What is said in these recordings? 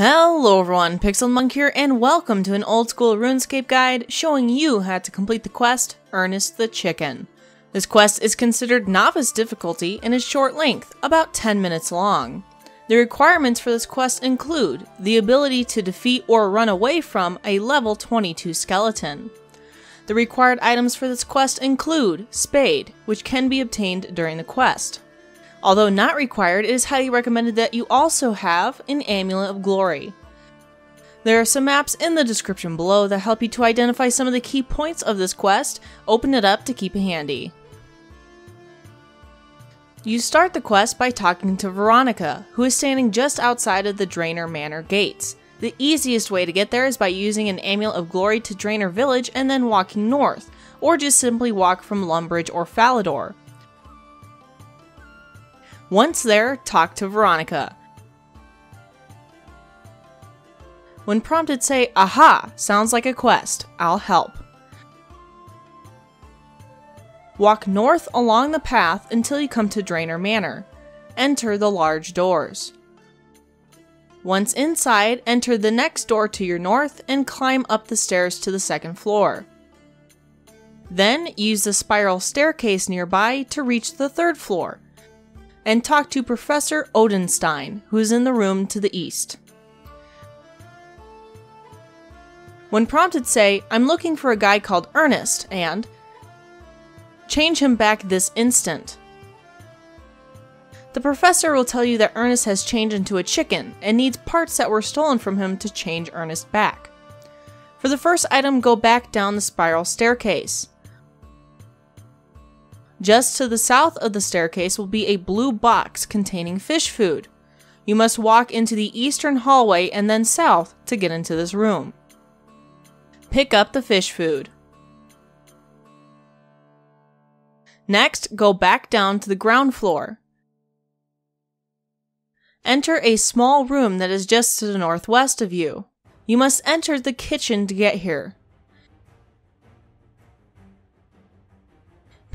Hello everyone, Pixelmonk here, and welcome to an old school RuneScape guide showing you how to complete the quest, Ernest the Chicken. This quest is considered novice difficulty and is short length, about 10 minutes long. The requirements for this quest include the ability to defeat or run away from a level 22 skeleton. The required items for this quest include Spade, which can be obtained during the quest. Although not required, it is highly recommended that you also have an Amulet of Glory. There are some maps in the description below that help you to identify some of the key points of this quest. Open it up to keep it handy. You start the quest by talking to Veronica, who is standing just outside of the Draynor Manor gates. The easiest way to get there is by using an Amulet of Glory to Draynor Village and then walking north, or just simply walk from Lumbridge or Falador. Once there, talk to Veronica. When prompted, say, Aha! Sounds like a quest. I'll help. Walk north along the path until you come to Draynor Manor. Enter the large doors. Once inside, enter the next door to your north and climb up the stairs to the second floor. Then use the spiral staircase nearby to reach the third floor and talk to Professor Oddenstein, who is in the room to the east. When prompted, say, I'm looking for a guy called Ernest, and change him back this instant. The professor will tell you that Ernest has changed into a chicken and needs parts that were stolen from him to change Ernest back. For the first item, go back down the spiral staircase. Just to the south of the staircase will be a blue box containing fish food. You must walk into the eastern hallway and then south to get into this room. Pick up the fish food. Next, go back down to the ground floor. Enter a small room that is just to the northwest of you. You must enter the kitchen to get here.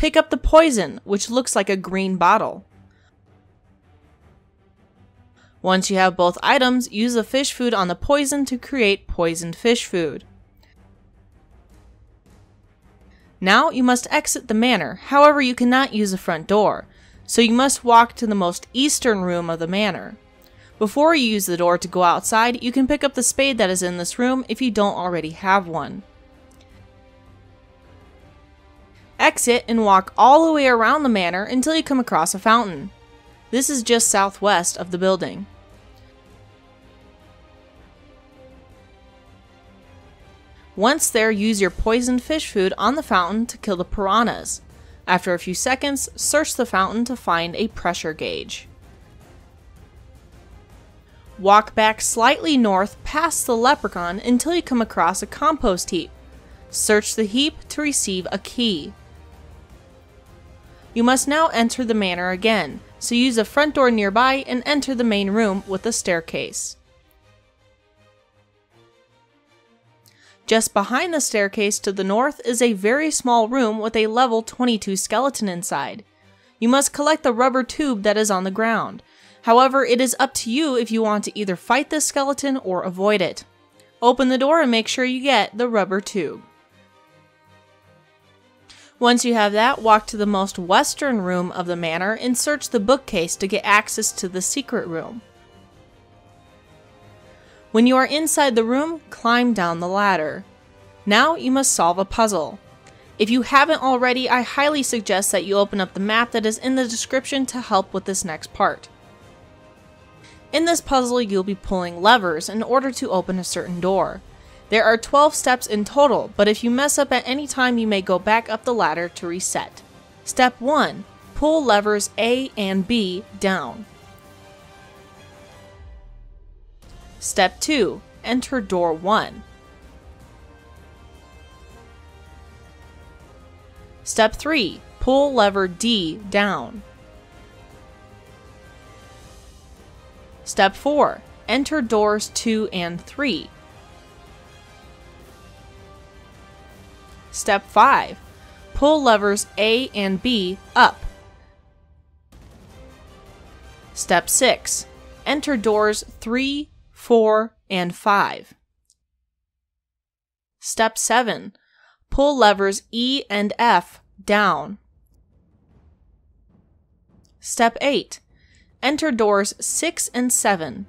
Pick up the poison, which looks like a green bottle. Once you have both items, use the fish food on the poison to create poisoned fish food. Now you must exit the manor, however you cannot use the front door, so you must walk to the most eastern room of the manor. Before you use the door to go outside, you can pick up the spade that is in this room if you don't already have one. Exit and walk all the way around the manor until you come across a fountain. This is just southwest of the building. Once there, use your poisoned fish food on the fountain to kill the piranhas. After a few seconds, search the fountain to find a pressure gauge. Walk back slightly north past the leprechaun until you come across a compost heap. Search the heap to receive a key. You must now enter the manor again, so use a front door nearby and enter the main room with a staircase. Just behind the staircase to the north is a very small room with a level 22 skeleton inside. You must collect the rubber tube that is on the ground. However, it is up to you if you want to either fight this skeleton or avoid it. Open the door and make sure you get the rubber tube. Once you have that, walk to the most western room of the manor and search the bookcase to get access to the secret room. When you are inside the room, climb down the ladder. Now you must solve a puzzle. If you haven't already, I highly suggest that you open up the map that is in the description to help with this next part. In this puzzle, you'll be pulling levers in order to open a certain door. There are 12 steps in total, but if you mess up at any time, you may go back up the ladder to reset. Step 1 Pull levers A and B down. Step 2 Enter door 1. Step 3 Pull lever D down. Step 4 Enter doors 2 and 3. Step 5 Pull levers A and B up. Step 6 Enter doors 3, 4, and 5. Step 7. Pull levers E and F down. Step 8. Enter doors 6 and 7.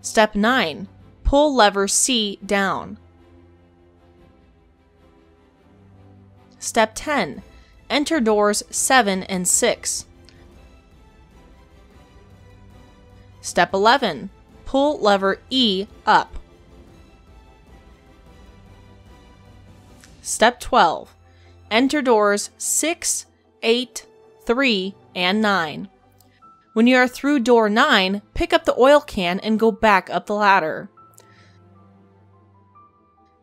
Step 9. Pull lever C down. Step 10. Enter doors 7 and 6. Step 11. Pull lever E up. Step 12. Enter doors 6, 8, 3, and 9. When you are through door 9, pick up the oil can and go back up the ladder.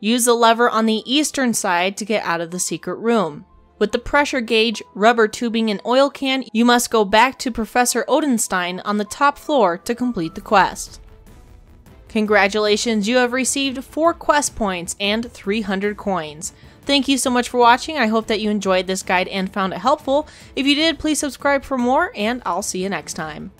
Use the lever on the eastern side to get out of the secret room. With the pressure gauge, rubber tubing, and oil can, you must go back to Professor Oddenstein on the top floor to complete the quest. Congratulations, you have received 4 quest points and 300 coins. Thank you so much for watching. I hope that you enjoyed this guide and found it helpful. If you did, please subscribe for more, and I'll see you next time.